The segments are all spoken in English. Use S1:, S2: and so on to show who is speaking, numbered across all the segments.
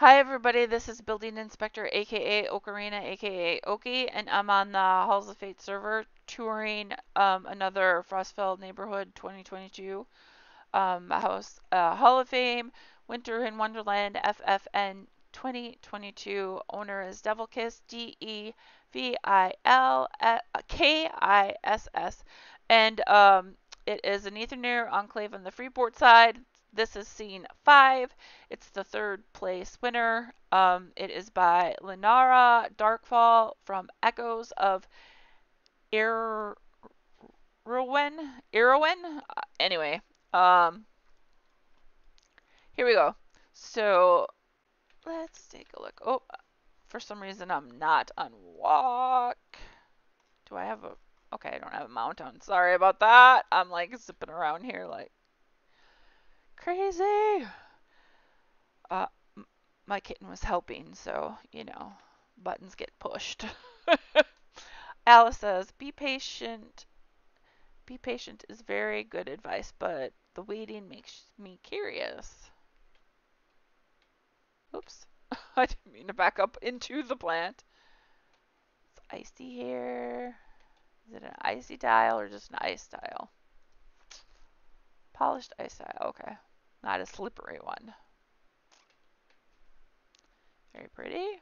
S1: Hi everybody, this is Building Inspector aka Ocarinah aka Oaky, and I'm on the Halls of Fate server touring um, another Frostfell Neighborhood 2022 um, house uh, Hall of Fame Winter in Wonderland FFN 2022. Owner is Devil Kiss D E V I L K I S S, and um, it is an Ethernere enclave on the Freeport side. This is scene five. It's the third place winner. Um, it is by Linara Darkfall from Echoes of Irwin. Irwin. Uh, anyway, um, here we go. So let's take a look. Oh, for some reason I'm not on walk. Do I have a? Okay, I don't have a mount on. Sorry about that. I'm like zipping around here like crazy. Uh, my kitten was helping, so, you know, buttons get pushed. Alice says, be patient. Be patient is very good advice, but the waiting makes me curious. Oops. I didn't mean to back up into the plant. It's icy here. Is it an icy tile or just an ice tile? Polished ice tile, okay. Not a slippery one. Very pretty.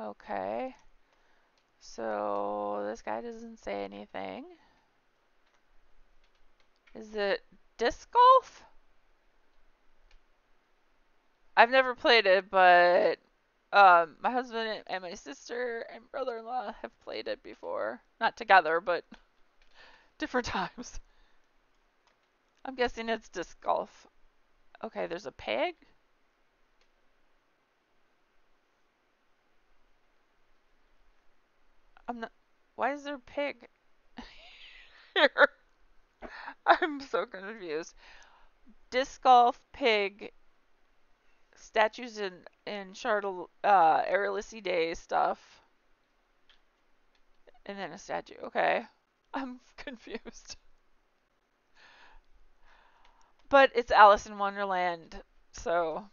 S1: Okay. So this guy doesn't say anything. Is it disc golf? I've never played it, but um, my husband and my sister and brother-in-law have played it before. Not together, but different times. I'm guessing it's disc golf. Okay, there's a peg. I'm not. Why is there a pig here? I'm so confused. Disc golf pig statues in in Charlotte uh Day stuff. And then a statue. Okay. I'm confused. But it's Alice in Wonderland, so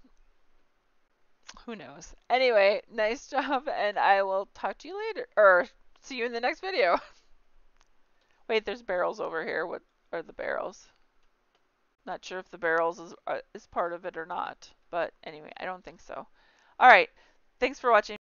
S1: who knows. Anyway, nice job and I will talk to you later or see you in the next video. Wait, there's barrels over here. What are the barrels? Not sure if the barrels is, uh, is part of it or not. But anyway, I don't think so. All right. Thanks for watching.